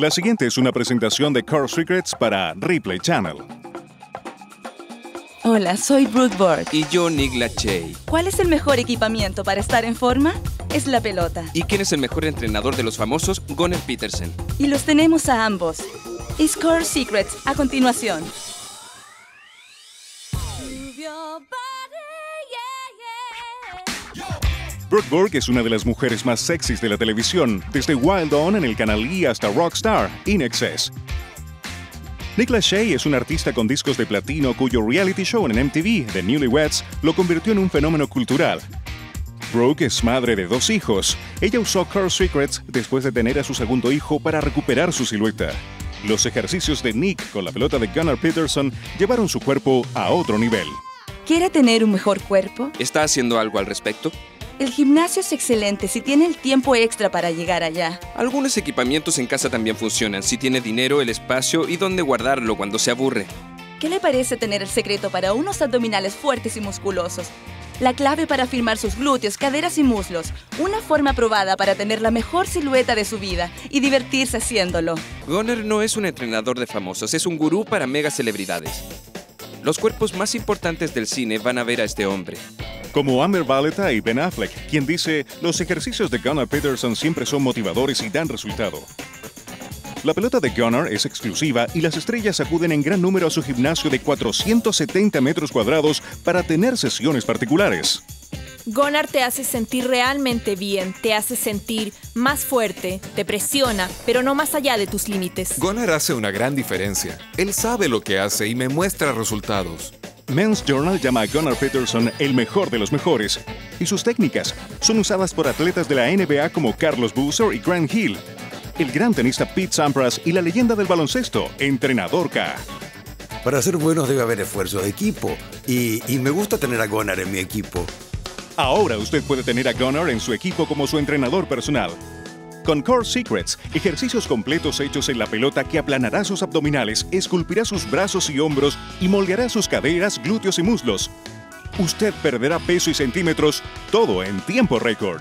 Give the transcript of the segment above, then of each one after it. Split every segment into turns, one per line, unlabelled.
La siguiente es una presentación de Core Secrets para Replay Channel.
Hola, soy Ruth Borg.
Y yo, Nick Lachey.
¿Cuál es el mejor equipamiento para estar en forma? Es la pelota.
¿Y quién es el mejor entrenador de los famosos? Gunnar Peterson.
Y los tenemos a ambos. Es Core Secrets, a continuación.
Brooke Burke es una de las mujeres más sexys de la televisión, desde Wild On en el canal E hasta Rockstar, In Excess. Nick Lachey es un artista con discos de platino cuyo reality show en MTV, The Newlyweds, lo convirtió en un fenómeno cultural. Brooke es madre de dos hijos. Ella usó Core Secrets después de tener a su segundo hijo para recuperar su silueta. Los ejercicios de Nick con la pelota de Gunnar Peterson llevaron su cuerpo a otro nivel.
¿Quiere tener un mejor cuerpo?
¿Está haciendo algo al respecto?
El gimnasio es excelente si tiene el tiempo extra para llegar allá.
Algunos equipamientos en casa también funcionan si tiene dinero, el espacio y dónde guardarlo cuando se aburre.
¿Qué le parece tener el secreto para unos abdominales fuertes y musculosos? La clave para firmar sus glúteos, caderas y muslos. Una forma probada para tener la mejor silueta de su vida y divertirse haciéndolo.
Gunnar no es un entrenador de famosos, es un gurú para mega celebridades. Los cuerpos más importantes del cine van a ver a este hombre.
Como Amber Valletta y Ben Affleck, quien dice, los ejercicios de Gunnar Peterson siempre son motivadores y dan resultado. La pelota de Gunnar es exclusiva y las estrellas acuden en gran número a su gimnasio de 470 metros cuadrados para tener sesiones particulares.
Gunnar te hace sentir realmente bien, te hace sentir más fuerte, te presiona, pero no más allá de tus límites.
Gunnar hace una gran diferencia. Él sabe lo que hace y me muestra resultados.
Men's Journal llama a Gunnar Peterson el mejor de los mejores, y sus técnicas son usadas por atletas de la NBA como Carlos Boozer y Grant Hill, el gran tenista Pete Sampras y la leyenda del baloncesto, Entrenador K.
Para ser buenos debe haber esfuerzo de equipo, y, y me gusta tener a Gunnar en mi equipo.
Ahora usted puede tener a Gunnar en su equipo como su entrenador personal. Con Core Secrets, ejercicios completos hechos en la pelota que aplanará sus abdominales, esculpirá sus brazos y hombros y moldeará sus caderas, glúteos y muslos. Usted perderá peso y centímetros, todo en tiempo récord.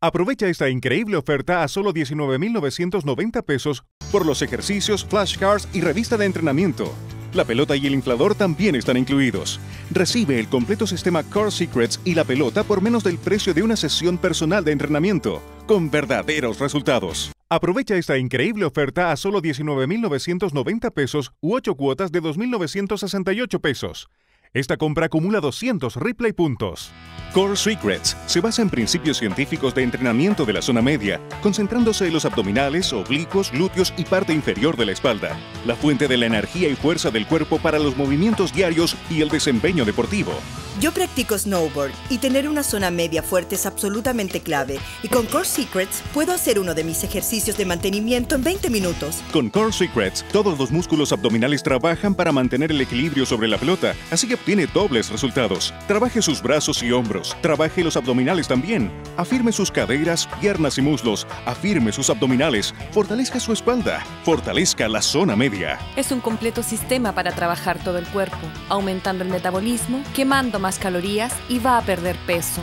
Aprovecha esta increíble oferta a solo 19,990 pesos por los ejercicios, flashcards y revista de entrenamiento. La pelota y el inflador también están incluidos. Recibe el completo sistema Core Secrets y la pelota por menos del precio de una sesión personal de entrenamiento, con verdaderos resultados. Aprovecha esta increíble oferta a solo 19,990 pesos u 8 cuotas de 2,968 pesos. Esta compra acumula 200 replay puntos. Core Secrets se basa en principios científicos de entrenamiento de la zona media, concentrándose en los abdominales, oblicuos, glúteos y parte inferior de la espalda, la fuente de la energía y fuerza del cuerpo para los movimientos diarios y el desempeño deportivo.
Yo practico snowboard y tener una zona media fuerte es absolutamente clave. Y con Core Secrets puedo hacer uno de mis ejercicios de mantenimiento en 20 minutos.
Con Core Secrets, todos los músculos abdominales trabajan para mantener el equilibrio sobre la pelota, así que obtiene dobles resultados. Trabaje sus brazos y hombros, trabaje los abdominales también. Afirme sus caderas, piernas y muslos, afirme sus abdominales, fortalezca su espalda, fortalezca la zona media.
Es un completo sistema para trabajar todo el cuerpo, aumentando el metabolismo, quemando más calorías y va a perder peso.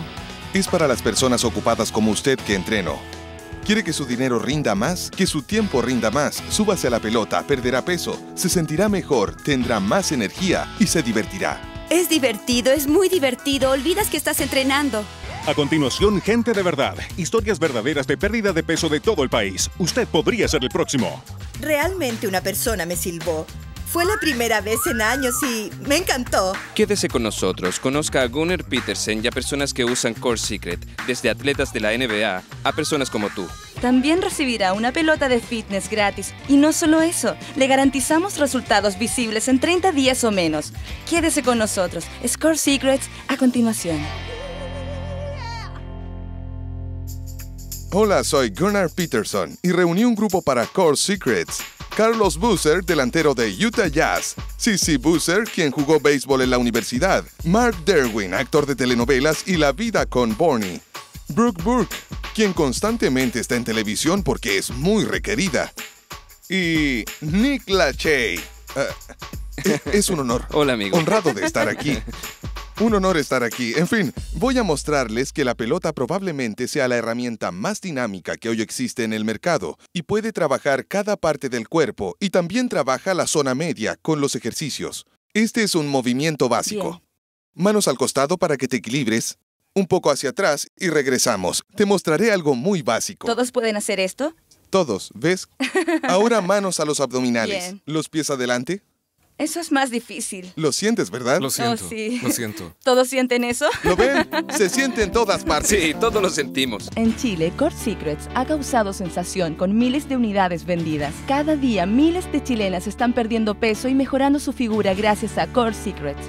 Es para las personas ocupadas como usted que entreno. ¿Quiere que su dinero rinda más? ¿Que su tiempo rinda más? Súbase a la pelota, perderá peso, se sentirá mejor, tendrá más energía y se divertirá.
Es divertido, es muy divertido. Olvidas que estás entrenando.
A continuación, gente de verdad. Historias verdaderas de pérdida de peso de todo el país. Usted podría ser el próximo.
Realmente una persona me silbó. Fue la primera vez en años y me encantó.
Quédese con nosotros, conozca a Gunnar Petersen y a personas que usan Core Secret, desde atletas de la NBA a personas como tú.
También recibirá una pelota de fitness gratis. Y no solo eso, le garantizamos resultados visibles en 30 días o menos. Quédese con nosotros. Score Secrets a continuación.
Hola, soy Gunnar Peterson y reuní un grupo para Core Secrets. Carlos Boozer, delantero de Utah Jazz. Cici Boozer, quien jugó béisbol en la universidad. Mark Derwin, actor de telenovelas y La vida con Borny. Brooke Burke, quien constantemente está en televisión porque es muy requerida. Y Nick Lachey. Eh, es un honor.
Hola, amigo.
Honrado de estar aquí. Un honor estar aquí. En fin, voy a mostrarles que la pelota probablemente sea la herramienta más dinámica que hoy existe en el mercado y puede trabajar cada parte del cuerpo y también trabaja la zona media con los ejercicios. Este es un movimiento básico. Manos al costado para que te equilibres, un poco hacia atrás y regresamos. Te mostraré algo muy básico.
¿Todos pueden hacer esto?
Todos, ¿ves? Ahora manos a los abdominales.
Bien.
Los pies adelante.
Eso es más difícil.
Lo sientes, ¿verdad?
Lo siento,
Oh, sí.
lo siento.
¿Todos sienten eso?
¿Lo ven? Se siente en todas partes.
Sí, todos lo sentimos.
En Chile, Core Secrets ha causado sensación con miles de unidades vendidas. Cada día, miles de chilenas están perdiendo peso y mejorando su figura gracias a Core Secrets.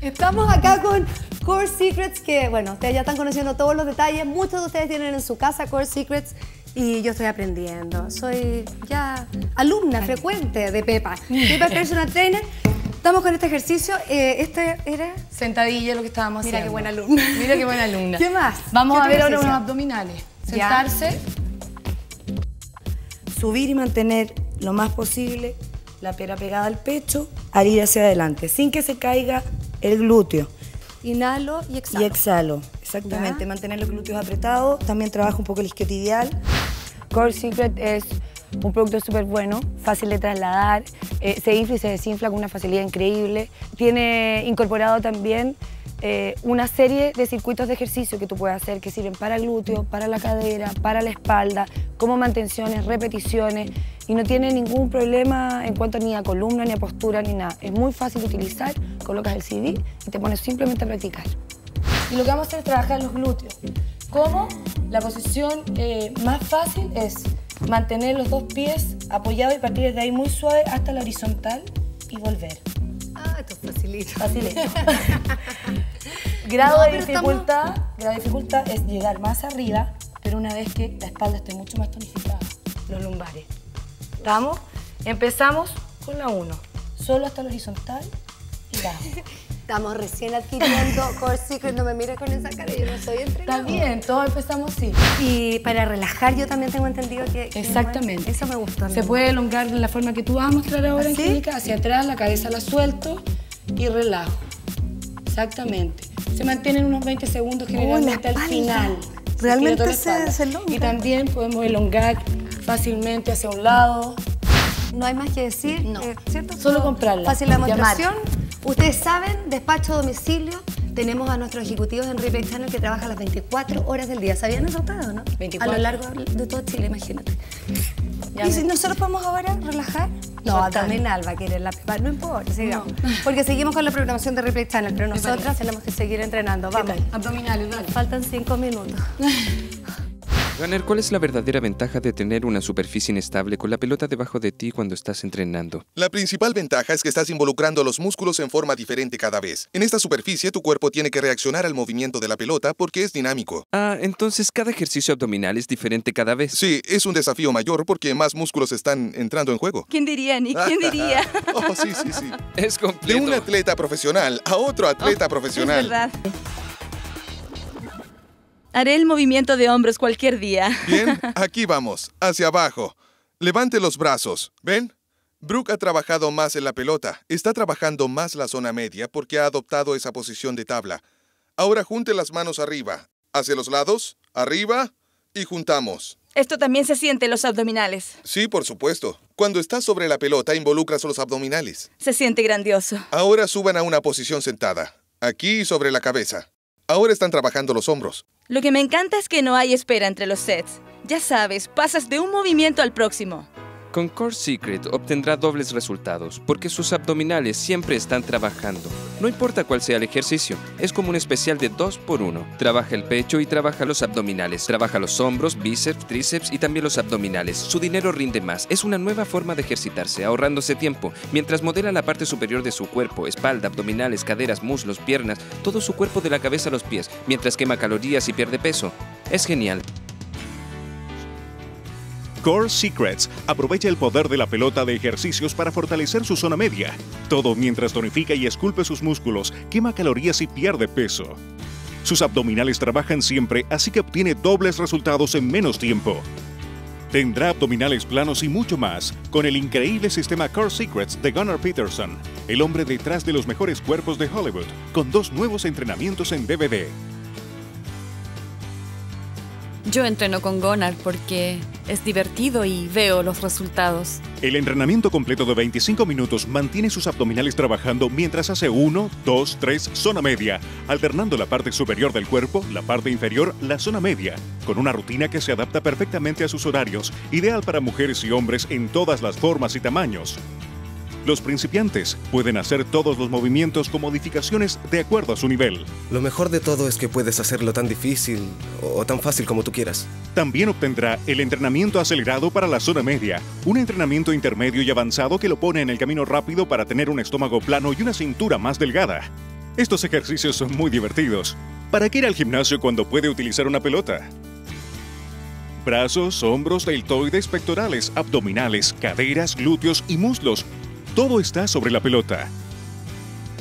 Estamos acá con Core Secrets, que bueno, ustedes ya están conociendo todos los detalles. Muchos de ustedes tienen en su casa Core Secrets y yo estoy aprendiendo. Soy ya alumna frecuente de Pepa. Pepa Personal Trainer. Estamos con este ejercicio. Eh, este era.
Sentadilla lo que estábamos
Mira qué
haciendo.
buena alumna.
Mira qué buena alumna.
¿Qué más?
Vamos
¿Qué
a ver ahora unos abdominales.
Ya.
Sentarse.
Subir y mantener lo más posible la pera pegada al pecho al ir hacia adelante, sin que se caiga el glúteo.
Inhalo y exhalo.
Y exhalo, exactamente.
Ya.
Mantener los glúteos apretados. También trabaja un poco el isquiotibial.
Core Secret es un producto súper bueno, fácil de trasladar, eh, se infla y se desinfla con una facilidad increíble. Tiene incorporado también eh, una serie de circuitos de ejercicio que tú puedes hacer que sirven para glúteo, para la cadera, para la espalda, como mantenciones, repeticiones y no tiene ningún problema en cuanto ni a columna, ni a postura, ni nada. Es muy fácil de utilizar, colocas el CD y te pones simplemente a practicar.
Y lo que vamos a hacer es trabajar los glúteos. ¿Cómo? La posición eh, más fácil es mantener los dos pies apoyados y partir desde ahí muy suave hasta la horizontal y volver.
Ah, esto es facilito.
Facilito. grado
No,
de
pero estamos-
dificultad, grado de dificultad es llegar más arriba, pero una vez que la espalda esté mucho más tonificada. Los lumbares. ¿Estamos? Empezamos con la 1. Solo hasta la horizontal y bajo.
Estamos recién adquiriendo Core Secret. No me mires con esa cara, yo no soy
Está
entrenadora.
bien, todos empezamos así.
Y para relajar, yo también tengo entendido que. que
Exactamente.
Eso me gustó.
Se puede elongar de la forma que tú vas a mostrar ahora en clínica, hacia atrás, la cabeza la suelto y relajo. Exactamente. Se mantienen unos 20 segundos generalmente al final.
Realmente se- se elonga.
Y también podemos elongar fácilmente hacia un lado.
No hay más que decir,
No.
eh, ¿cierto?
Solo comprarla,
Fácil la
llamar.
Ustedes saben, despacho a domicilio, tenemos a nuestros ejecutivos en Replay Channel que trabajan las 24 horas del día. ¿Sabían eso ustedes, no?
24.
A lo largo de todo Chile, imagínate.
Ya
¿Y
me-
si nosotros podemos ahora relajar? No, también Alba quiere la pepa. No importa, sigamos. Porque seguimos con la programación de Replay Channel, pero nosotras tenemos que seguir entrenando.
¿Qué
Vamos.
Abdominales, dale.
Faltan cinco minutos.
Gunner, ¿cuál es la verdadera ventaja de tener una superficie inestable con la pelota debajo de ti cuando estás entrenando?
La principal ventaja es que estás involucrando los músculos en forma diferente cada vez. En esta superficie tu cuerpo tiene que reaccionar al movimiento de la pelota porque es dinámico.
Ah, entonces cada ejercicio abdominal es diferente cada vez.
Sí, es un desafío mayor porque más músculos están entrando en juego.
¿Quién diría, Nick? ¿Quién diría?
Oh, sí, sí, sí.
Es
De
completo.
un atleta profesional a otro atleta
Es
profesional.
verdad. Haré el movimiento de hombros cualquier día.
Bien, aquí vamos, hacia abajo. Levante los brazos. ¿Ven? Brooke ha trabajado más en la pelota. Está trabajando más la zona media porque ha adoptado esa posición de tabla. Ahora junte las manos arriba, hacia los lados, arriba y juntamos.
Esto también se siente en los abdominales.
Sí, por supuesto. Cuando estás sobre la pelota involucras los abdominales.
Se siente grandioso.
Ahora suban a una posición sentada. Aquí sobre la cabeza. Ahora están trabajando los hombros.
Lo que me encanta es que no hay espera entre los sets. Ya sabes, pasas de un movimiento al próximo.
Con Core Secret obtendrá dobles resultados porque sus abdominales siempre están trabajando. No importa cuál sea el ejercicio, es como un especial de 2 por 1 Trabaja el pecho y trabaja los abdominales. Trabaja los hombros, bíceps, tríceps y también los abdominales. Su dinero rinde más. Es una nueva forma de ejercitarse, ahorrándose tiempo, mientras modela la parte superior de su cuerpo, espalda, abdominales, caderas, muslos, piernas, todo su cuerpo de la cabeza a los pies, mientras quema calorías y pierde peso. Es genial.
Core Secrets aprovecha el poder de la pelota de ejercicios para fortalecer su zona media. Todo mientras tonifica y esculpe sus músculos, quema calorías y pierde peso. Sus abdominales trabajan siempre, así que obtiene dobles resultados en menos tiempo. Tendrá abdominales planos y mucho más con el increíble sistema Core Secrets de Gunnar Peterson. el hombre detrás de los mejores cuerpos de Hollywood, con dos nuevos entrenamientos en DVD.
Yo entreno con Gunnar porque es divertido y veo los resultados.
El entrenamiento completo de 25 minutos mantiene sus abdominales trabajando mientras hace 1, 2, 3, zona media, alternando la parte superior del cuerpo, la parte inferior, la zona media, con una rutina que se adapta perfectamente a sus horarios, ideal para mujeres y hombres en todas las formas y tamaños. Los principiantes pueden hacer todos los movimientos con modificaciones de acuerdo a su nivel.
Lo mejor de todo es que puedes hacerlo tan difícil o tan fácil como tú quieras.
También obtendrá el entrenamiento acelerado para la zona media, un entrenamiento intermedio y avanzado que lo pone en el camino rápido para tener un estómago plano y una cintura más delgada. Estos ejercicios son muy divertidos. ¿Para qué ir al gimnasio cuando puede utilizar una pelota? Brazos, hombros, deltoides, pectorales, abdominales, caderas, glúteos y muslos todo está sobre la pelota.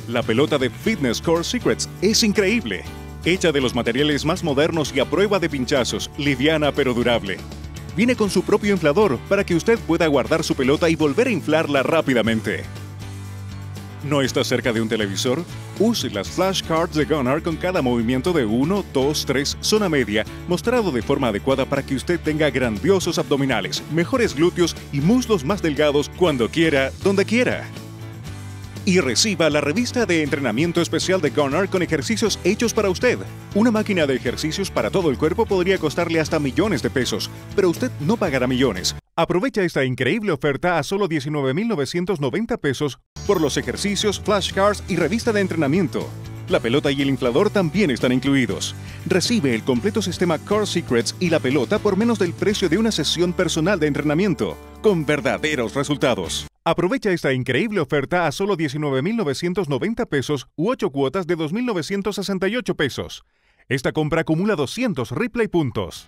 La pelota de Fitness Core Secrets es increíble. Hecha de los materiales más modernos y a prueba de pinchazos, liviana pero durable. Viene con su propio inflador para que usted pueda guardar su pelota y volver a inflarla rápidamente. ¿No está cerca de un televisor? Use las flashcards de Gunnar con cada movimiento de 1, 2, 3, zona media, mostrado de forma adecuada para que usted tenga grandiosos abdominales, mejores glúteos y muslos más delgados cuando quiera, donde quiera. Y reciba la revista de entrenamiento especial de Gunnar con ejercicios hechos para usted. Una máquina de ejercicios para todo el cuerpo podría costarle hasta millones de pesos, pero usted no pagará millones. Aprovecha esta increíble oferta a solo 19.990 pesos por los ejercicios, flashcards y revista de entrenamiento. La pelota y el inflador también están incluidos. Recibe el completo sistema Core Secrets y la pelota por menos del precio de una sesión personal de entrenamiento, con verdaderos resultados. Aprovecha esta increíble oferta a solo 19.990 pesos u 8 cuotas de 2.968 pesos. Esta compra acumula 200 replay puntos.